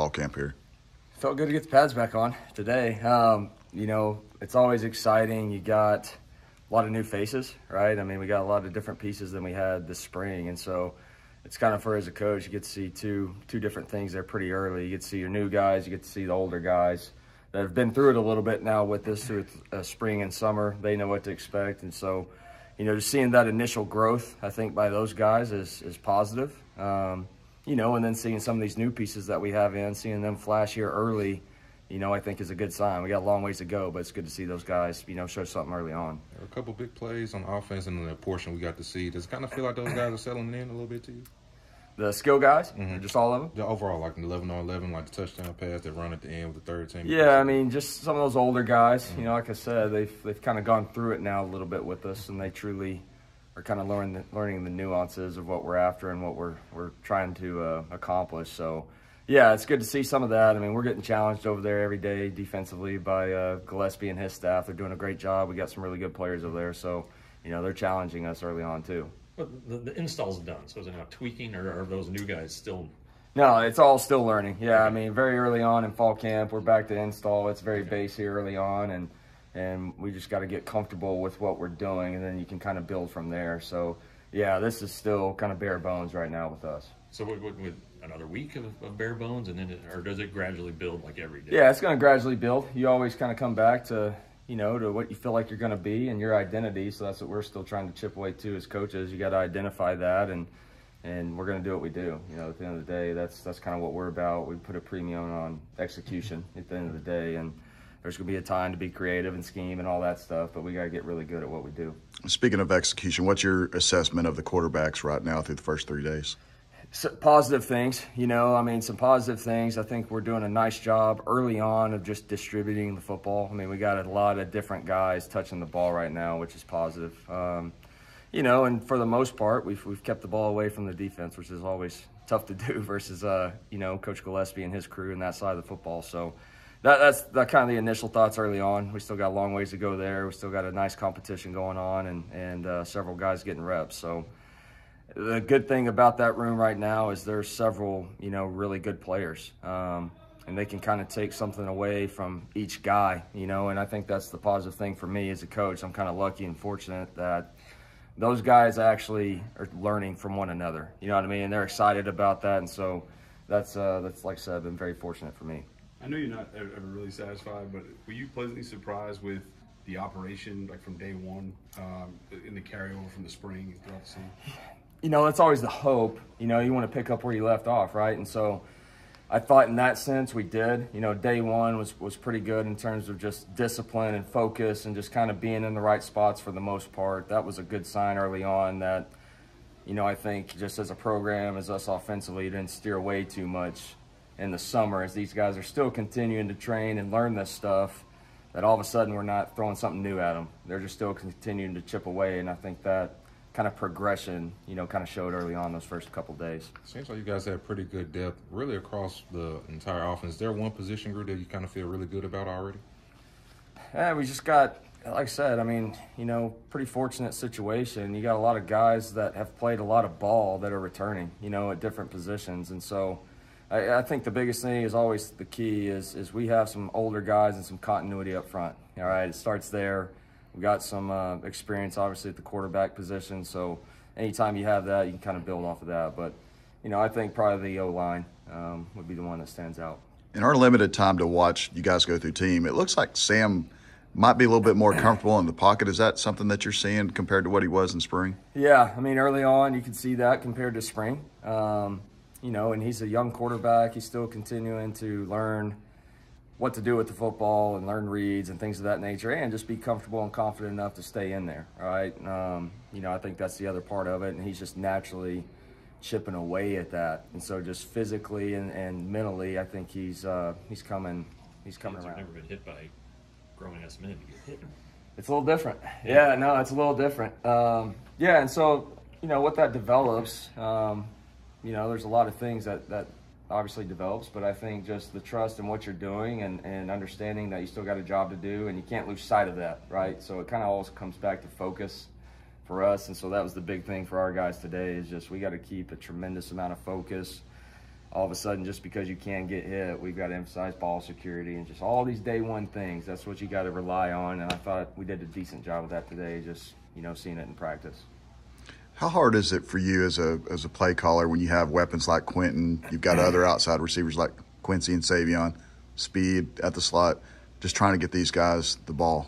fall camp here? Felt good to get the pads back on today. Um, you know, it's always exciting. You got a lot of new faces, right? I mean, we got a lot of different pieces than we had this spring, and so it's kind of for as a coach, you get to see two two different things there pretty early. You get to see your new guys, you get to see the older guys that have been through it a little bit now with this through uh, spring and summer. They know what to expect, and so you know, just seeing that initial growth, I think by those guys is is positive. Um, you know, and then seeing some of these new pieces that we have in, seeing them flash here early, you know, I think is a good sign. We got a long ways to go, but it's good to see those guys, you know, show something early on. a couple big plays on offense and the portion we got to see. Does it kind of feel like those guys are settling in a little bit to you? The skill guys, mm-hmm. just all of them. The overall, like 11 on 11, like the touchdown pass that run at the end with the third team. Yeah, I mean, just some of those older guys. Mm-hmm. You know, like I said, they've they've kind of gone through it now a little bit with us, and they truly are kind of learning the, learning the nuances of what we're after and what we're we're trying to uh, accomplish. So yeah, it's good to see some of that. I mean, we're getting challenged over there every day defensively by uh, Gillespie and his staff. They're doing a great job. We got some really good players over there, so you know they're challenging us early on too. But the, the install's done, so is it now tweaking, or are those new guys still? No, it's all still learning. Yeah, I mean, very early on in fall camp, we're back to install. It's very okay. basic early on, and and we just got to get comfortable with what we're doing, and then you can kind of build from there. So yeah, this is still kind of bare bones right now with us. So would another week of, of, bare bones, and then it, or does it gradually build like every day? Yeah, it's going to gradually build. You always kind of come back to you know to what you feel like you're going to be and your identity. So that's what we're still trying to chip away to as coaches. You got to identify that, and and we're going to do what we do. You know, at the end of the day, that's that's kind of what we're about. We put a premium on execution at the end of the day, and there's going to be a time to be creative and scheme and all that stuff, but we got to get really good at what we do. Speaking of execution, what's your assessment of the quarterbacks right now through the first three days? So positive things, you know, I mean, some positive things. I think we're doing a nice job early on of just distributing the football. I mean, we got a lot of different guys touching the ball right now, which is positive. Um, you know, and for the most part, we've, we've kept the ball away from the defense, which is always tough to do versus, uh, you know, Coach Gillespie and his crew and that side of the football. So that, that's the kind of the initial thoughts early on. We still got a long ways to go there. We still got a nice competition going on and, and uh, several guys getting reps. So – the good thing about that room right now is there's several, you know, really good players. Um, and they can kind of take something away from each guy, you know, and I think that's the positive thing for me as a coach. I'm kind of lucky and fortunate that those guys actually are learning from one another. You know what I mean? And they're excited about that. And so that's, uh, that's like I said, been very fortunate for me. I know you're not ever really satisfied, but were you pleasantly surprised with the operation, like from day one, um, in the carryover from the spring throughout the season? you know, that's always the hope. You know, you want to pick up where you left off, right? And so I thought in that sense we did. You know, day one was, was pretty good in terms of just discipline and focus and just kind of being in the right spots for the most part. That was a good sign early on that, you know, I think just as a program, as us offensively, didn't steer away too much in the summer as these guys are still continuing to train and learn this stuff that all of a sudden we're not throwing something new at them. They're just still continuing to chip away, and I think that kind of progression, you know, kind of showed early on those first couple days. Seems like you guys have pretty good depth, really across the entire offense. Is there one position group that you kind of feel really good about already? Yeah, we just got, like I said, I mean, you know, pretty fortunate situation. You got a lot of guys that have played a lot of ball that are returning, you know, at different positions, and so. I, I think the biggest thing is always the key is is we have some older guys and some continuity up front. All right, it starts there We've got some uh, experience, obviously, at the quarterback position. So anytime you have that, you can kind of build off of that. But, you know, I think probably the O line um, would be the one that stands out. In our limited time to watch you guys go through team, it looks like Sam might be a little bit more comfortable in the pocket. Is that something that you're seeing compared to what he was in spring? Yeah, I mean, early on, you could see that compared to spring. Um, you know, and he's a young quarterback. He's still continuing to learn what to do with the football and learn reads and things of that nature and just be comfortable and confident enough to stay in there, right? Um, you know, I think that's the other part of it, and he's just naturally chipping away at that. And so just physically and, and mentally, I think he's uh, he's coming he's coming around. never been hit by grown ass men to get hit. It's a little different. Yeah, no, it's a little different. Um, yeah, and so, you know, what that develops, um, you know, there's a lot of things that, that obviously develops, but I think just the trust in what you're doing and, and understanding that you still got a job to do and you can't lose sight of that, right? So it kind of always comes back to focus for us. And so that was the big thing for our guys today is just we got to keep a tremendous amount of focus all of a sudden, just because you can't get hit, we've got to emphasize ball security and just all these day one things. That's what you got to rely on. And I thought we did a decent job of that today, just, you know, seeing it in practice. How hard is it for you as a as a play caller when you have weapons like Quentin? You've got other outside receivers like Quincy and Savion, speed at the slot, just trying to get these guys the ball.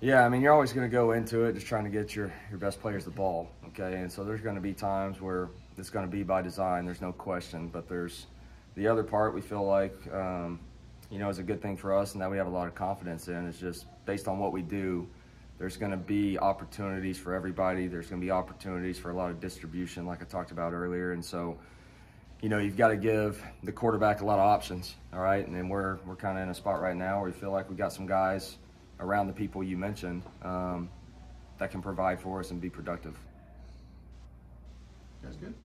Yeah, I mean, you're always going to go into it just trying to get your, your best players the ball, okay? And so there's going to be times where it's going to be by design, there's no question. But there's the other part we feel like, um, you know, is a good thing for us and that we have a lot of confidence in. Is just based on what we do, there's going to be opportunities for everybody. There's going to be opportunities for a lot of distribution, like I talked about earlier. And so, you know, you've got to give the quarterback a lot of options, all right? And then we're, we're kind of in a spot right now where we feel like we got some guys around the people you mentioned um, that can provide for us and be productive. That's good?